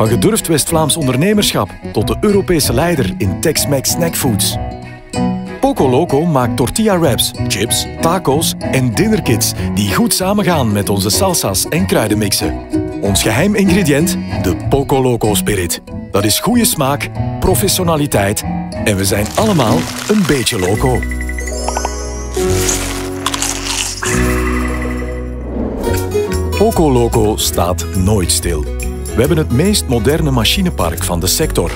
Van gedurfd West-Vlaams ondernemerschap tot de Europese leider in Tex-Mex snackfoods. Poco Loco maakt tortilla wraps, chips, taco's en dinnerkits die goed samengaan met onze salsa's en kruidenmixen. Ons geheim ingrediënt? De Poco Loco Spirit. Dat is goede smaak, professionaliteit en we zijn allemaal een beetje loco. Poco Loco staat nooit stil. We hebben het meest moderne machinepark van de sector.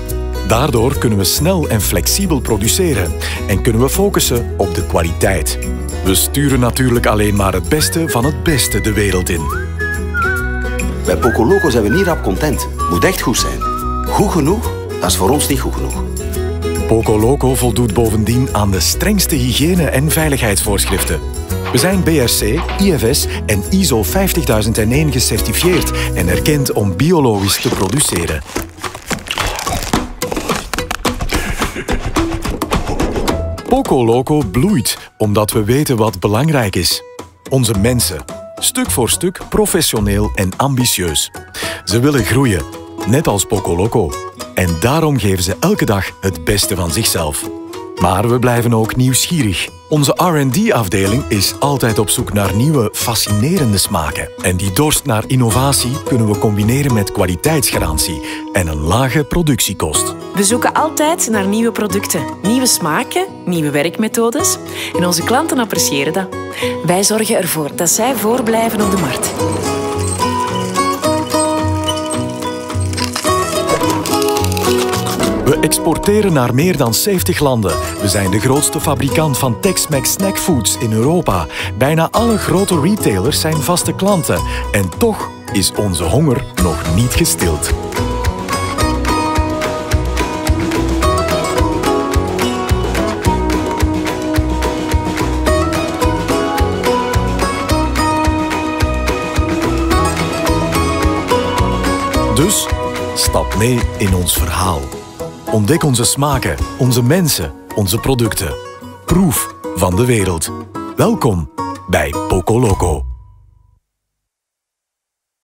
Daardoor kunnen we snel en flexibel produceren en kunnen we focussen op de kwaliteit. We sturen natuurlijk alleen maar het beste van het beste de wereld in. Bij Poco Loco zijn we niet rap content. Moet echt goed zijn. Goed genoeg, dat is voor ons niet goed genoeg. Poco Loco voldoet bovendien aan de strengste hygiëne- en veiligheidsvoorschriften. We zijn BRC, IFS en ISO 50001 gecertificeerd en erkend om biologisch te produceren. Poco Loco bloeit omdat we weten wat belangrijk is. Onze mensen. Stuk voor stuk professioneel en ambitieus. Ze willen groeien, net als Poco Loco. En daarom geven ze elke dag het beste van zichzelf. Maar we blijven ook nieuwsgierig. Onze RD-afdeling is altijd op zoek naar nieuwe, fascinerende smaken. En die dorst naar innovatie kunnen we combineren met kwaliteitsgarantie en een lage productiekost. We zoeken altijd naar nieuwe producten, nieuwe smaken, nieuwe werkmethodes. En onze klanten appreciëren dat. Wij zorgen ervoor dat zij voorblijven op de markt. We exporteren naar meer dan 70 landen. We zijn de grootste fabrikant van Tex-Mex snackfoods in Europa. Bijna alle grote retailers zijn vaste klanten. En toch is onze honger nog niet gestild. Dus stap mee in ons verhaal. Ontdek onze smaken, onze mensen, onze producten. Proef van de wereld. Welkom bij Poco Loco.